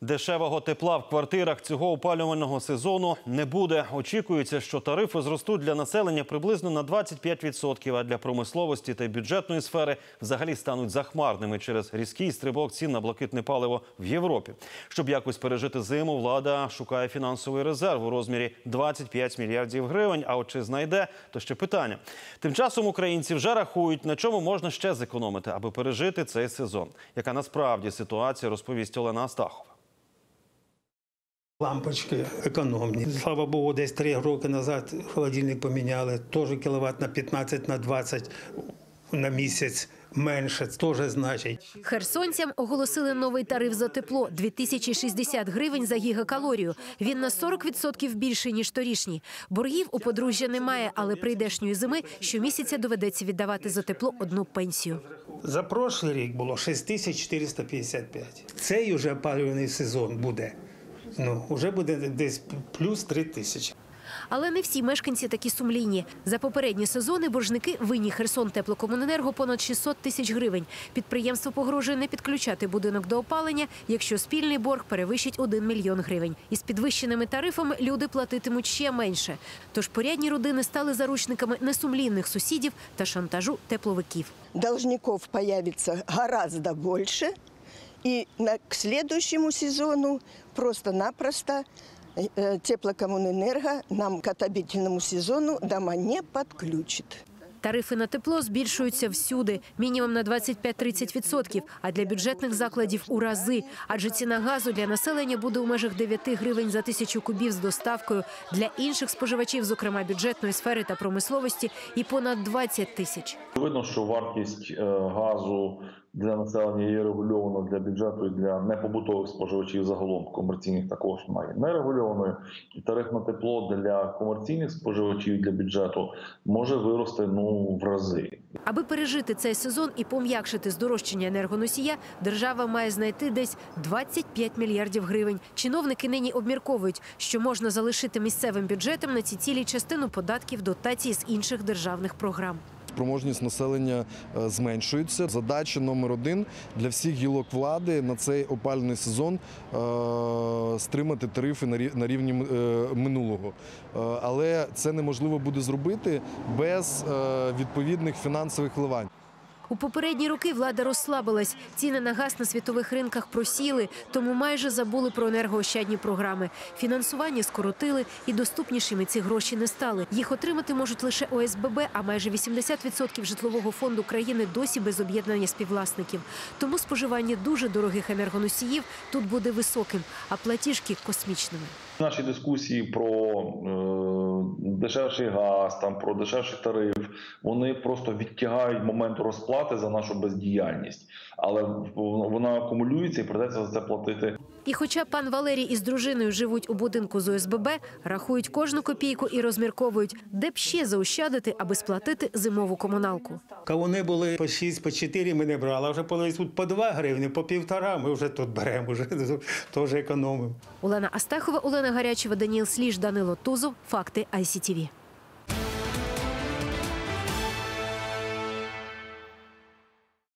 Дешевого тепла в квартирах цього опалювального сезону не буде. Очікується, що тарифи зростуть для населення приблизно на 25%, а для промисловості та бюджетної сфери взагалі стануть захмарними через різкий стрибок цін на блакитне паливо в Європі. Щоб якось пережити зиму, влада шукає фінансовий резерв у розмірі 25 мільярдів гривень. А от чи знайде, то ще питання. Тим часом українці вже рахують, на чому можна ще зекономити, аби пережити цей сезон. Яка насправді ситуація, розповість Олена Астахова. Лампочки економні. Слава Богу, десь три роки назад холодильник поміняли. Теж кіловат на 15 на 20 на місяць менше. Теж значить. Херсонцям оголосили новий тариф за тепло – 2060 гривень за гігакалорію. Він на 40% більший, ніж торішній. Боргів у подружжя немає, але прийдешньої зими щомісяця доведеться віддавати за тепло одну пенсію. За прошлий рік було 6455. Цей уже опалювальний сезон буде. Ну, вже буде десь плюс 3 тисячі. Але не всі мешканці такі сумлінні. За попередні сезони боржники винні Херсон теплокомуненерго понад 600 тисяч гривень. Підприємство погрожує не підключати будинок до опалення, якщо спільний борг перевищить 1 мільйон гривень. Із підвищеними тарифами люди платитимуть ще менше. Тож порядні родини стали заручниками несумлінних сусідів та шантажу тепловиків. должников появится гораздо больше. И на, к следующему сезону просто-напросто э, теплокоммунэнерго нам к отопительному сезону дома не подключит. Тарифи на тепло збільшуються всюди, мінімум на 25-30%, а для бюджетних закладів у рази. Адже ціна газу для населення буде у межах 9 гривень за тисячу кубів з доставкою. Для інших споживачів, зокрема бюджетної сфери та промисловості, і понад 20 тисяч. Видно, що вартість е, газу для населення є регульована для бюджету і для непобутових споживачів загалом комерційних також має нерегульованою. І тариф на тепло для комерційних споживачів для бюджету може вирости ну в рази. Аби пережити цей сезон і пом'якшити здорожчання енергоносія, держава має знайти десь 25 мільярдів гривень. Чиновники нині обмірковують, що можна залишити місцевим бюджетам на ці цілі частину податків, дотацій з інших державних програм. Спроможність населення е, зменшується. Задача номер один для всіх гілок влади на цей опальний сезон е, стримати тарифи на рів- на рівні е, минулого. Але це неможливо буде зробити без відповідних фінансових вливань. У попередні роки влада розслабилась. Ціни на газ на світових ринках просіли, тому майже забули про енергоощадні програми. Фінансування скоротили і доступнішими ці гроші не стали. Їх отримати можуть лише ОСББ, а майже 80% житлового фонду країни досі без об'єднання співвласників. Тому споживання дуже дорогих енергоносіїв тут буде високим, а платіжки космічними. Наші дискусії про е, дешевший газ, там про дешевший тариф, вони просто відтягають момент розплати за нашу бездіяльність, але вона акумулюється і придеться за це платити І хоча пан Валерій із дружиною живуть у будинку з ОСББ, рахують кожну копійку і розмірковують, де б ще заощадити, аби сплатити зимову комуналку. Кавуни були по 6, по 4 ми не брали, а вже коли тут по 2 гривні, по півтора ми вже тут беремо, вже теж економимо. Олена Астахова, Олена Гарячева, Даніл Сліж, Данило Тузов. Факти ICTV.